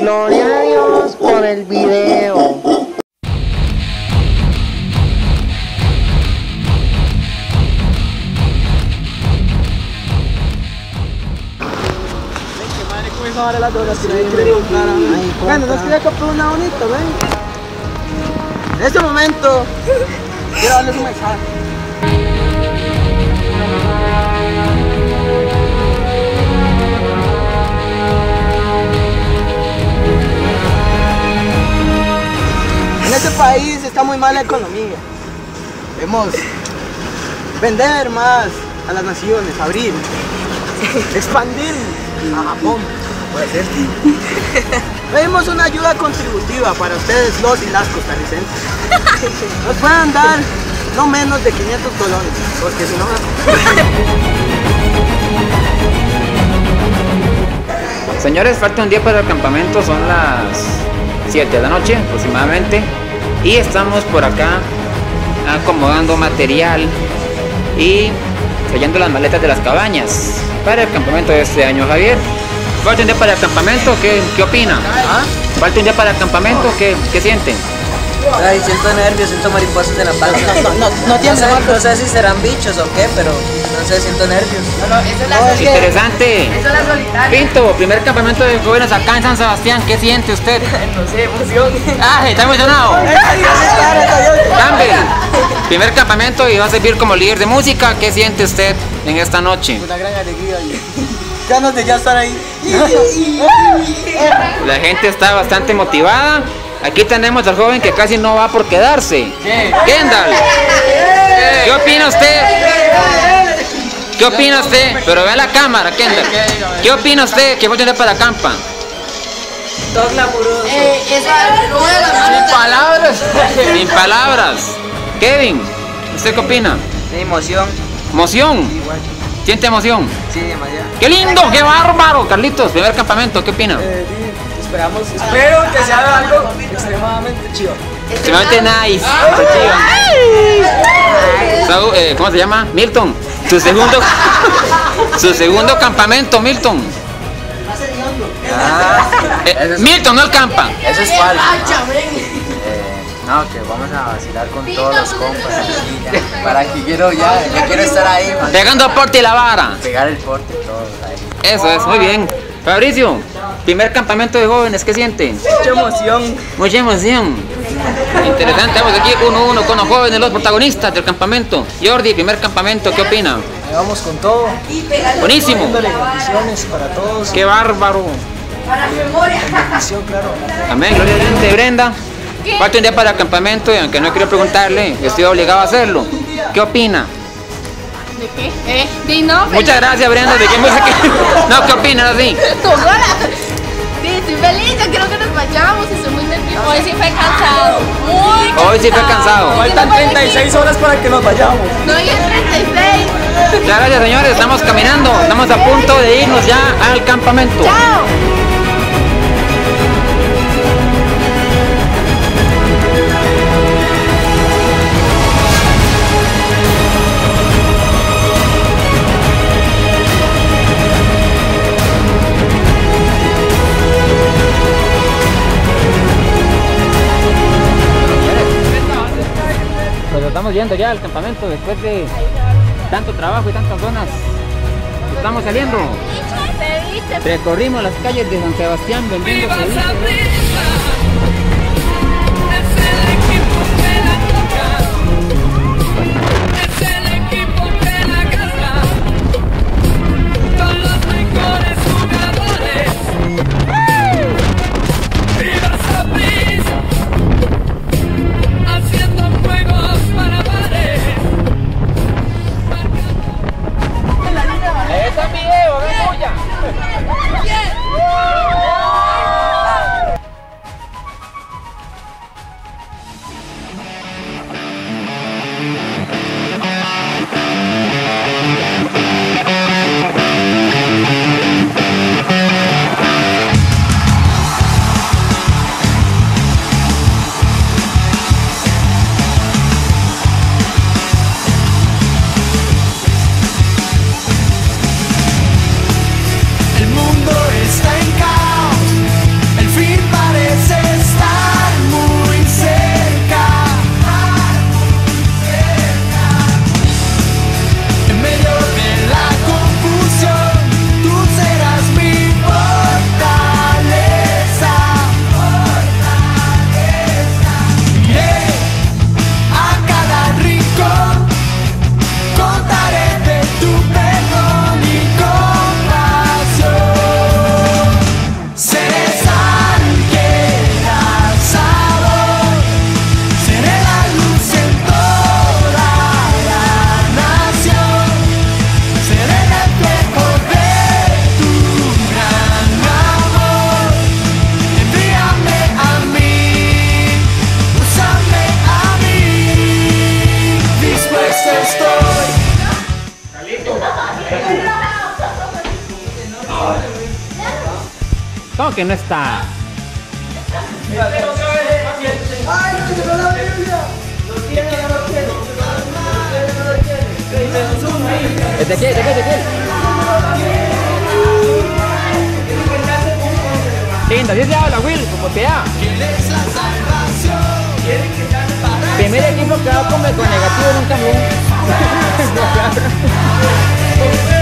Gloria a Dios por el video. ahora las donas que nadie quiere comprar. Bueno, nos quería comprar una bonita, ven. En este momento, quiero darles un mensaje. Este país está muy mala economía. Debemos vender más a las naciones, abrir, expandir a Japón. Puede ser. Pedimos una ayuda contributiva para ustedes, los y las costarricenses. Nos pueden dar no menos de 500 colones, porque si no... Señores, falta un día para el campamento, son las 7 de la noche aproximadamente. Y estamos por acá acomodando material y sellando las maletas de las cabañas para el campamento de este año, Javier. Falta un día para el campamento, ¿qué, qué opina? Falta un día para el campamento, ¿qué, qué sienten? Ay, siento nervios, siento mariposas en la panza. No, no, no tiene sé, marcos. no sé si serán bichos o qué, pero no sé, siento nervios. Interesante. Pinto, primer campamento de jóvenes acá en San Sebastián, ¿qué siente usted? No sé, emoción. Ah, está emocionado. Campbell, primer campamento y va a servir como líder de música, ¿qué siente usted en esta noche? Una gran alegría ganas de ya estar ahí. La gente está bastante motivada. Aquí tenemos al joven que casi no va por quedarse. Kendall. ¿Qué opina usted? ¿Qué opina usted? Pero ve a la cámara, Kendall. ¿Qué opina usted que voy a tener para campa? Todo glamuroso. Sin palabras. Sin palabras. Kevin, ¿usted qué opina? emoción. ¿Emoción? Igual. ¿Siente emoción? Sí, demasiado. ¡Qué lindo! ¡Qué bárbaro! Carlitos, primer campamento, ¿qué opina? Eh, esperamos, espero que sea algo chido. Extremadamente nice. So, eh, ¿Cómo se llama? Milton. Su segundo, su segundo campamento, Milton. Eh, Milton, no el campa. Eso es falso. no, que vamos a vacilar con todos los compas. aquí, ya. Para que quiero ya, yo quiero estar ahí, man. Pegando a porte y la vara. Pegar el porte todo ahí. Eso es, muy bien. Fabricio, primer campamento de jóvenes, ¿qué sienten? Mucha emoción. Mucha emoción. Interesante, vamos aquí uno a uno con los jóvenes, los protagonistas del campamento. Jordi, primer campamento, ¿qué opina? Vamos con todo. Buenísimo. Dándole bendiciones para todos. Qué bárbaro. Bendición, claro. Amén, gloria a Dios. Brenda, falta un día para el campamento y aunque no quiero preguntarle, estoy obligado a hacerlo. ¿Qué opina? ¿De qué? ¿Eh? Sí, no, Muchas gracias, Brenda. ¿De qué música? No, ¿qué opinas gora. Sí, estoy feliz, yo creo que nos vayamos, estoy muy nerviosa. Hoy sí fue cansado. Muy Hoy sí fue cansado. Faltan 36 horas para que nos vayamos. No, y es 36. Muchas gracias, señores. Estamos caminando. Estamos a punto de irnos ya al campamento. Chao. Estamos yendo ya al campamento después de tanto trabajo y tantas zonas. Estamos saliendo. Recorrimos las calles de San Sebastián vendiendo ceviche. Que no está. ¡Ay, no llegó la Biblia! Tiene. Ezequiel, Ezequiel, Ezequiel. Lindo, así se habla, Will, como te da. Primer equipo que va con con negativo en un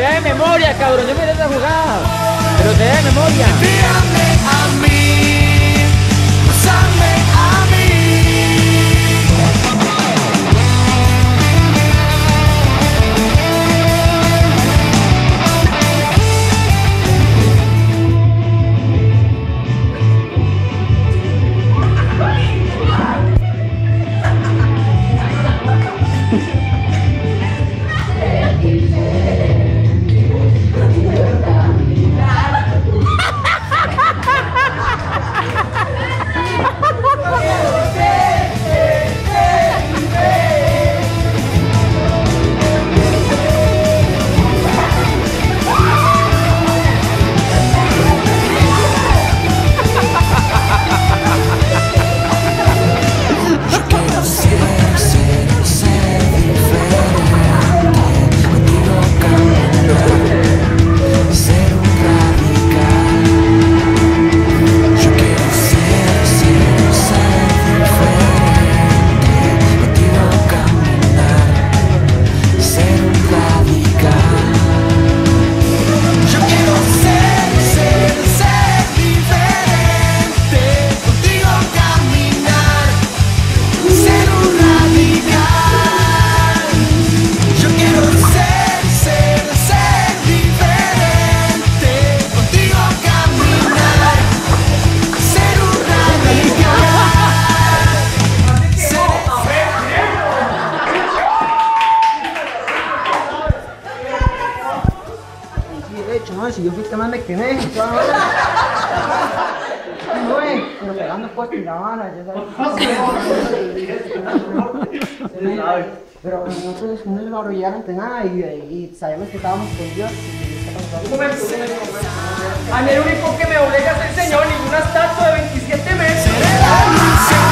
vea de memoria, cabrón. Yo miré esa jugada. Pero te vea de memoria. Pero nosotros no es arrollante nada y, y sabemos que estábamos con Dios. Un momento, un momento, un momento. A mí el único que me obliga es el Señor, ninguna estatua de 27 metros.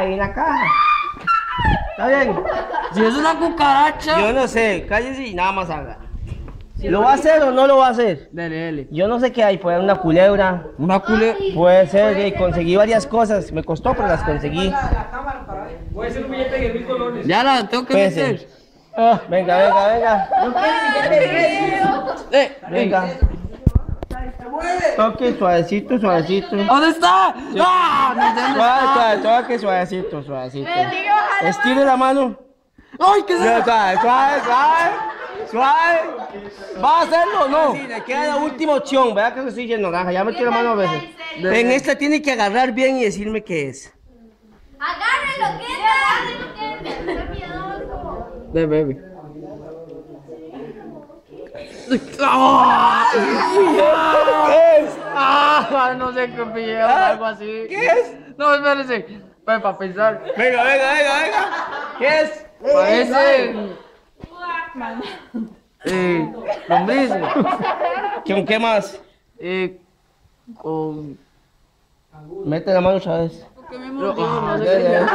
Que hay en la caja. ¿Está bien? Si es una cucaracha. Yo no sé, cállese y nada más haga. ¿Lo va a hacer o no lo va a hacer? Dele, dele. Yo no sé qué hay, puede ser una culebra, Una culebra. puede ser, eh, conseguí varias cosas, me costó pero las conseguí. Voy a hacer un billete de mil colones. Ya la tengo que Pese. meter. Ah, venga, venga, venga, Eh, venga. Toque suavecito, suavecito. ¿Dónde está? ¡Ah! No sé dónde Suave, está. suave, toque suavecito, suavecito. Estire la mano. ¡Ay, qué Suave, suave, suave, suave. Suave. ¿Va a hacerlo o no? Sí, le queda la última opción. Vea que estoy lleno naranja. Ya metí la mano a veces. En esta tiene que agarrar bien y decirme qué es. Agárrenlo, ¿qué. De baby. ¿Qué es? Ah, no sé qué pillé o algo así. ¿Qué es? No, espérese. Pues para pensar. Venga, venga, venga, venga. ¿Qué es? Parece. Eh, lombrices. ¿Con qué más? Eh, con. Mete la mano otra vez. no sé qué.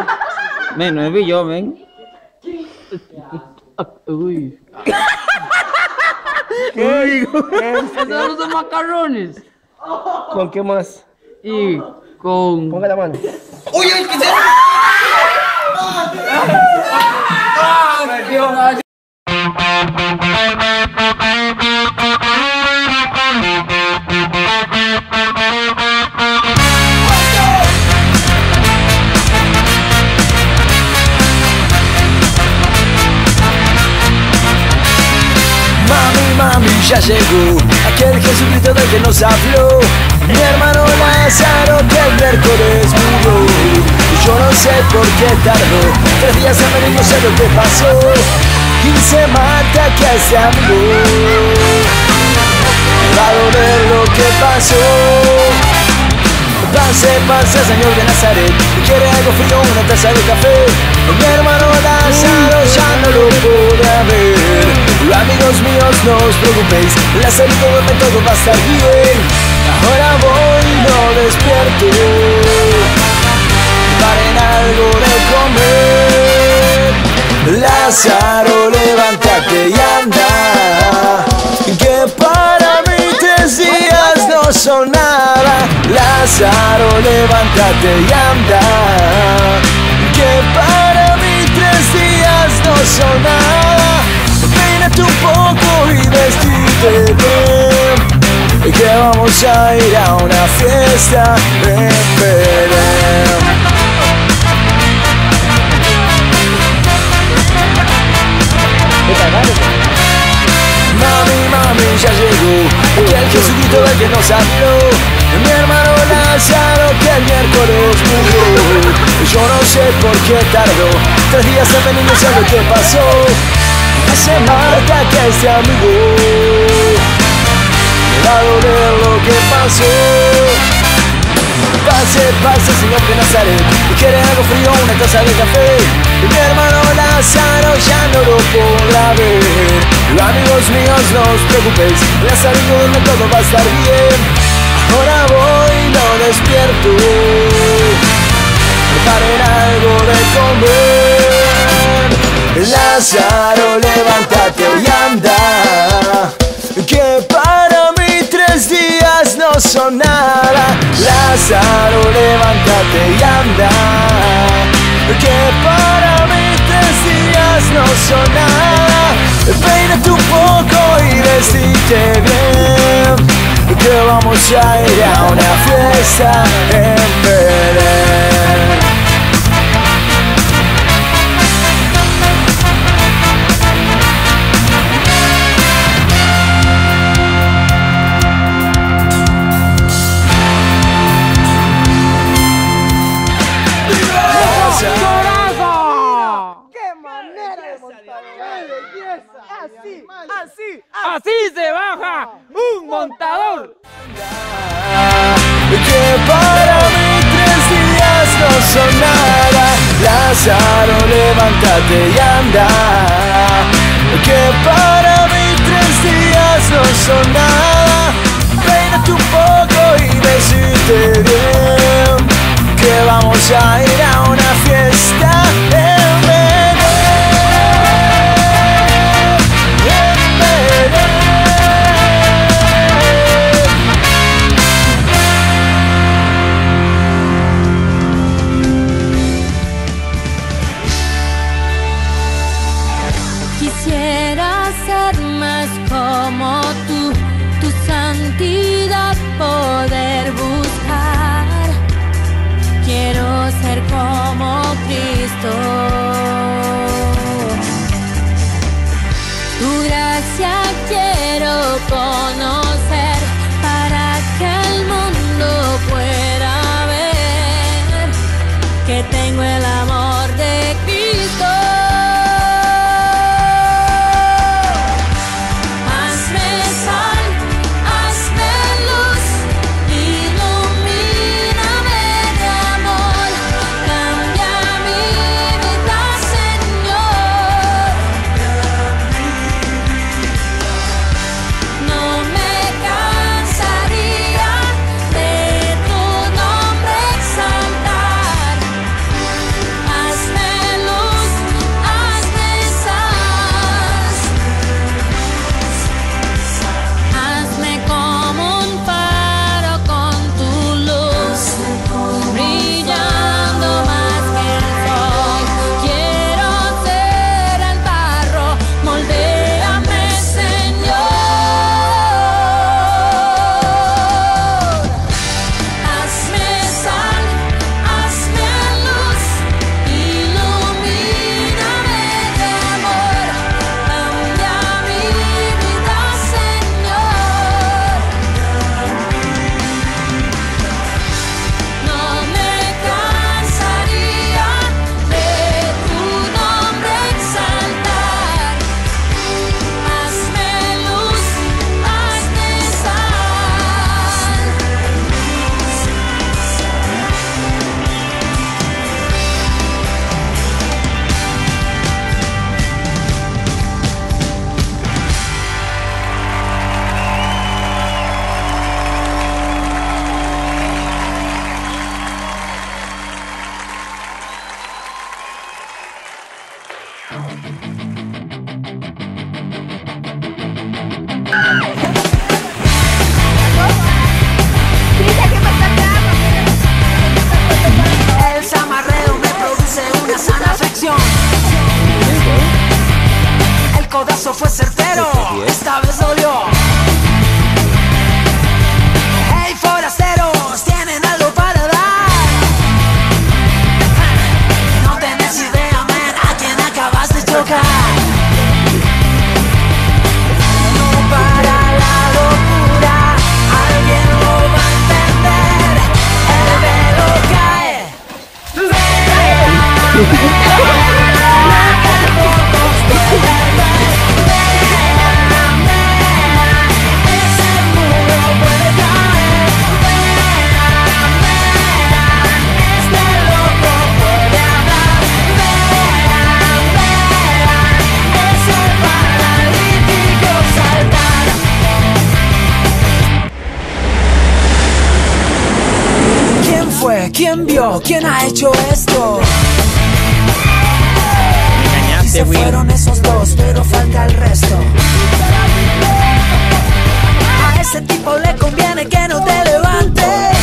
Men, no vi yo, ven. Uy. ¿Qué digo? Esos son macarrones. ¿Con qué más? Y con. Ponga la mano. Mami, llegó aquel Jesucristo del que nos habló. Mi hermano Lázaro que el miércoles murió. Yo no sé por qué tardó, tres días en venir, no sé lo que pasó. Y se mata que a ese amigo va a lo que pasó. Pase, pase, señor de Nazaret. ¿Quiere algo frío, una taza de café? Mi hermano Lázaro ya no lo podrá ver. Amigos míos, no os preocupéis. Lázaro duerme, todo va a estar bien. Ahora voy, no despierto Paren algo de comer. Lázaro, levántate Lázaro, levántate y anda Que para mí tres días no son nada. Peínate un poco y vestite bien Que vamos a ir a una fiesta en Belén Mami, mami, ya llegó. Aquel Jesucristo del que nos habló Mi hermano Lázaro que el miércoles murió. Yo no sé por qué tardó. Tres días en venir, no sé lo que pasó. Hace marca que este amigo. Me va a lo que pasó Pase, pase, señor Nazaret. Y quiere algo frío, una taza de café. Y mi hermano Lázaro ya no lo podrá ver. Amigos míos, no os preocupéis. Lázaro duerme, todo va a estar bien. Ahora voy, lo despierto. Preparen algo de comer. Lázaro, levántate y anda. Que para mí tres días no son nada. Lázaro, levántate y anda. Que para mí tres días no son nada. Peínate un poco y vestite bien Que vamos a ir a una fiesta en Belén Así se baja un montador. Que para mí tres días no son nada. Lázaro, levántate y anda. Que para mí tres días no son nada. Peínate un poco y vestirte bien Que vamos a ir no. codazo fue certero. Esta vez no ¿Quién ha hecho esto? Y se Will. fueron esos dos, pero falta el resto. A ese tipo le conviene que no te levantes.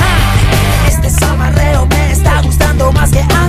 Ah, este samarreo me está gustando más que antes.